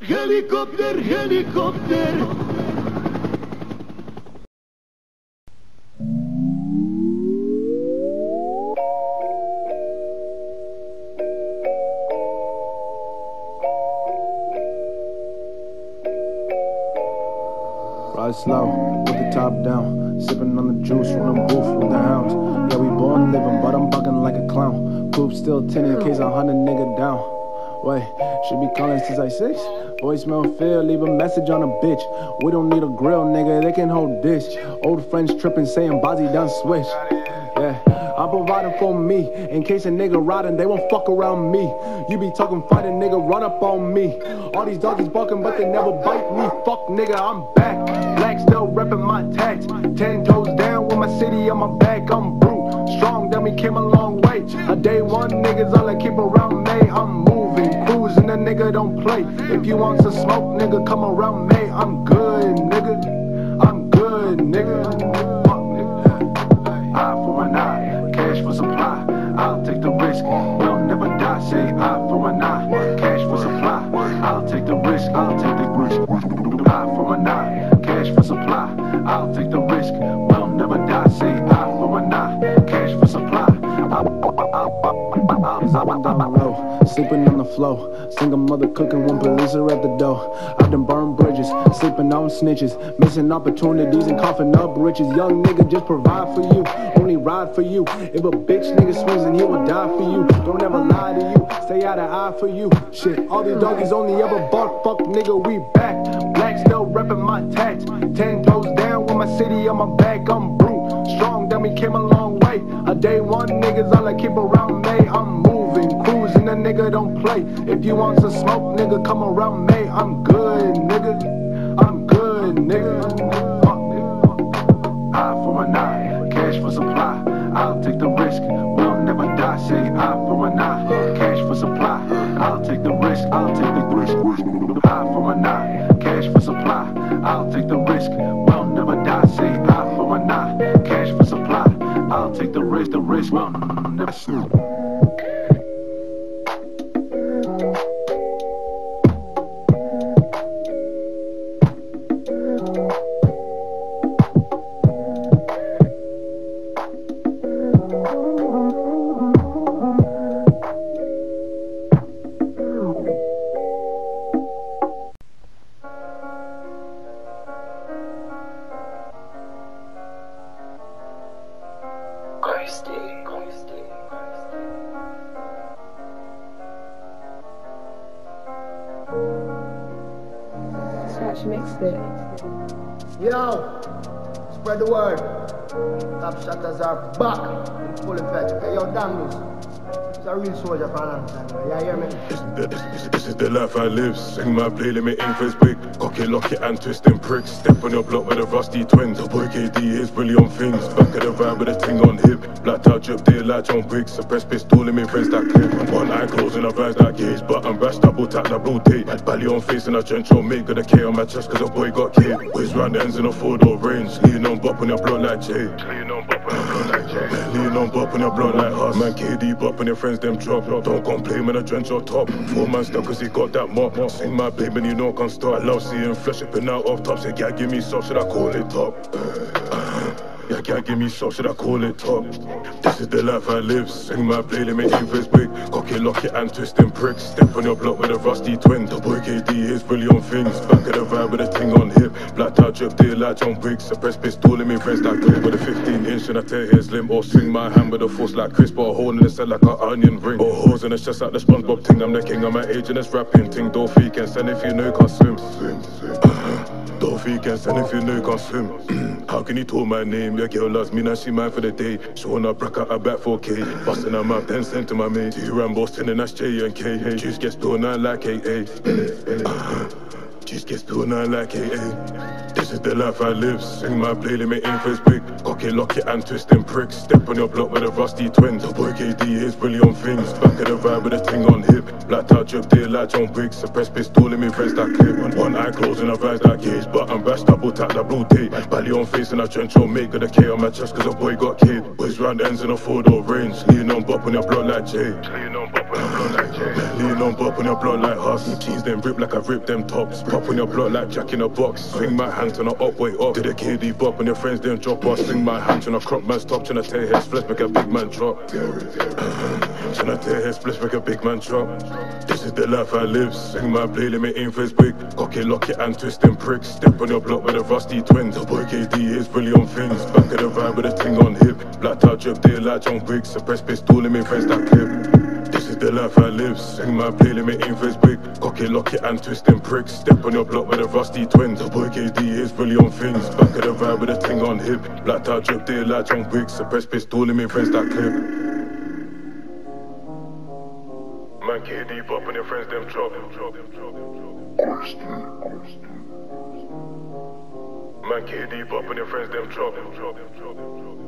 Helikopter, helikopter. Ride slow, with the top down. Sipping on the juice from the booth with the hounds. Yeah, we born living, but I'm bugging like a clown. Coupe still tinted in case I hunt a nigga down. Wait, should be calling since I six. Voicemail fail, leave a message on a bitch. We don't need a grill, nigga, they can hold dish. Old friends tripping, saying Bozzy done switch. Yeah. I'm providing for me. In case a nigga riding, they won't fuck around me. You be talking fighting, nigga, run up on me. All these doggies barking, but they never bite me. Fuck, nigga, I'm back. Black still repping my tats. Ten toes down with my city on my back. I'm brute. Strong, we came a long way. A day one niggas all I keep around play. If you want some smoke, nigga, come around me. I'm good, nigga. I'm good, nigga. Fuck, nigga. Eye for an eye, cash for supply. I'll take the risk, we'll never die. Say eye for an eye, cash for supply. I'll take the risk, I'll take the risk. Eye for an eye, cash for supply. I'll take the risk, we'll never die. Say eye for an eye, cash for supply. I'm down low, sleeping on the floor. Single mother cooking when police are at the door. I done burned bridges, sleeping on snitches, missing opportunities and coughing up riches. Young nigga just provide for you, only ride for you. If a bitch nigga swings and he will die for you. Don't ever lie to you, stay out of eye for you. Shit, all these doggies only ever bark, fuck nigga, we back. Black still repping my tax. Ten toes down with my city on my back, I'm brute. Strong, then we came a long way. A day one niggas all I keep around me. I'm moving, a nigga don't play. If you want some smoke, nigga, come around me. I'm good, nigga. I'm good, nigga. Eye for an eye, cash for supply. I'll take the risk, we'll never die. Say eye for an eye, cash for supply. I'll take the risk, I'll take the risk. Eye for an eye, cash for supply. I'll take the risk, we'll never die. Say eye for an eye, cash for supply. I'll take the risk, the risk, we'll never mixed it. Yo, spread the word. Top shutters are back in full effect. Hey, yo, damn a a man. Yeah, hear? This, is the life I live. Sing my play, let me ink for big. Cock it, lock it, and twist them pricks. Step on your block with the rusty twins. The boy KD is brilliant things. Back of the vibe with a ting on hip. Blacked out drip there like John Briggs. Suppressed pistol in me friends that clip. One eye closed and I rise that gauge. But I'm rash double tap that blue tape. Belly on face and a trench on mate. Got a K on my chest cause a boy got K. Whiz round the ends in a four door range. Lean on bop on your block like Jay. Lean on bop on your block like your us. Man KD bop on your friends them drop. Don't complain when I drench on top. Four man stuck cause he got that mop. Sing my and you know I can start. I love seeing flesh up and out off top. Say, yeah, give me some, should I call it top? Yeah, yeah, give me some, should I call it top? This is the life I live. Sing my play, let me aim for his big. Cock it, lock it, and twist them pricks. Step on your block with a rusty twin. The boy KD is brilliant things. Back of the vibe with a ting on hip. Blacked out drip there like John Briggs. Suppressed pistol in me friends that clip with a 15 inch and I tear his limb. Or swing my hand with a force like crisp. Or a hole in the like an onion ring. Or holes in the chest like the SpongeBob ting. I'm the king of my age and it's rapping ting. Fake and send if you know can't swim. Swim, swim. Don't fake send if you know can't swim. How can you tell my name? Your girl loves me, now she mine for the day. Showing up, out, I back 4K. Busting her mouth, then sent to my mate. Two Rambos, 10 and that's J and K. Juice gets blown out like AA. Juice gets blown out like AA. This is the life I live. Sing my play, let me aim for his big. Cock it, lock it, and twist them pricks. Step on your block with a rusty twin. The boy KD is brilliant things. Back of the vibe with a ting on hip. Blacked out drip there like John Briggs. Suppressed pistol in me friends that clip. One eye closed and I rise that gauge. But I'm bash double tap that blue tape. Belly on face and I trench on mate. Got a K on my chest cause a boy got kid. Boys round ends in a four door range. Lean on bop on your block like Jay. On bop on your like. Lean on bop on your block like us. Cheese them rip like I rip them tops. Pop on your block like Jack in a box. Swing my hand to the up, way up. Did a KD bop on your friends then drop us. Swing my hand to the crop man stop. Tryna tear his flesh, make a big man drop. Tryna tear his flesh, make a big man drop. This is the life I live. Swing my blade, let me aim for his wig. Cock it, lock it, and twist them pricks. Step on your block with a rusty twin. The boy KD is really on things. Back of the vibe with a ting on hip. Blacked out drip, they like John Briggs. Suppress pistol, let me friends that clip. The life I live. Swing my blade, let me aim for his wig. Cock it, lock it, and twist them pricks. Step on your block with a rusty twin. The boy KD is really on things. Back of the vibe with a ting on hip. Blacked out drip, they like John Briggs. Suppress pistol, let me friends that clip. Man, KD pop and your friends them drop. Man, KD pop and your friends them drop.